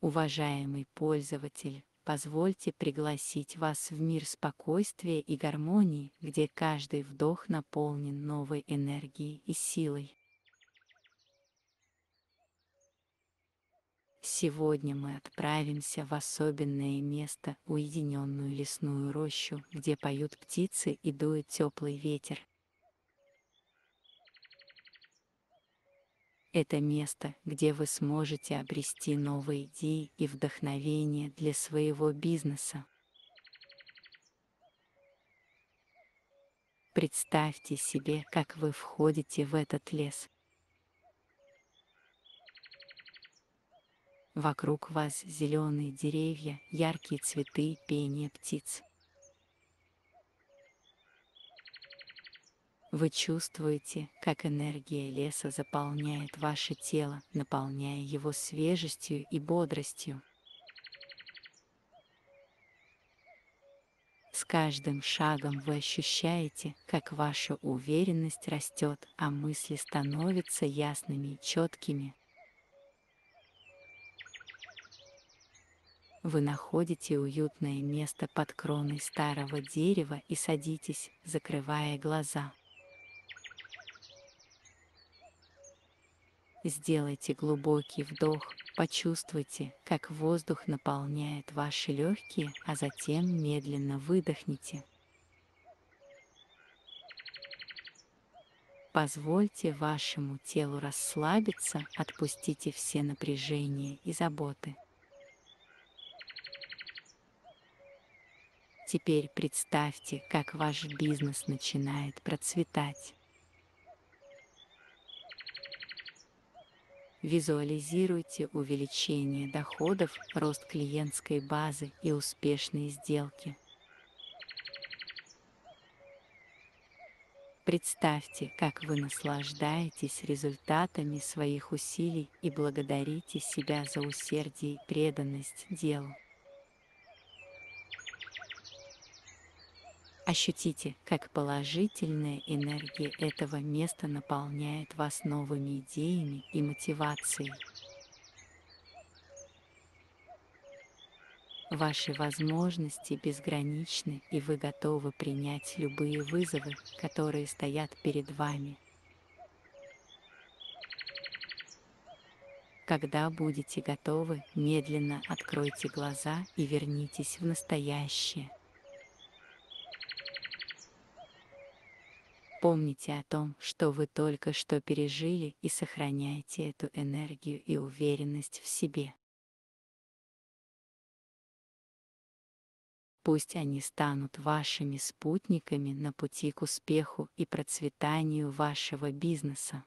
Уважаемый пользователь, позвольте пригласить вас в мир спокойствия и гармонии, где каждый вдох наполнен новой энергией и силой. Сегодня мы отправимся в особенное место, уединенную лесную рощу, где поют птицы и дует теплый ветер. Это место, где вы сможете обрести новые идеи и вдохновение для своего бизнеса. Представьте себе, как вы входите в этот лес. Вокруг вас зеленые деревья, яркие цветы, пение птиц. Вы чувствуете, как энергия леса заполняет ваше тело, наполняя его свежестью и бодростью. С каждым шагом вы ощущаете, как ваша уверенность растет, а мысли становятся ясными и четкими. Вы находите уютное место под кроной старого дерева и садитесь, закрывая глаза. Сделайте глубокий вдох, почувствуйте, как воздух наполняет ваши легкие, а затем медленно выдохните. Позвольте вашему телу расслабиться, отпустите все напряжения и заботы. Теперь представьте, как ваш бизнес начинает процветать. Визуализируйте увеличение доходов, рост клиентской базы и успешные сделки. Представьте, как вы наслаждаетесь результатами своих усилий и благодарите себя за усердие и преданность делу. Ощутите, как положительная энергия этого места наполняет вас новыми идеями и мотивацией. Ваши возможности безграничны, и вы готовы принять любые вызовы, которые стоят перед вами. Когда будете готовы, медленно откройте глаза и вернитесь в настоящее. Помните о том, что вы только что пережили и сохраняйте эту энергию и уверенность в себе. Пусть они станут вашими спутниками на пути к успеху и процветанию вашего бизнеса.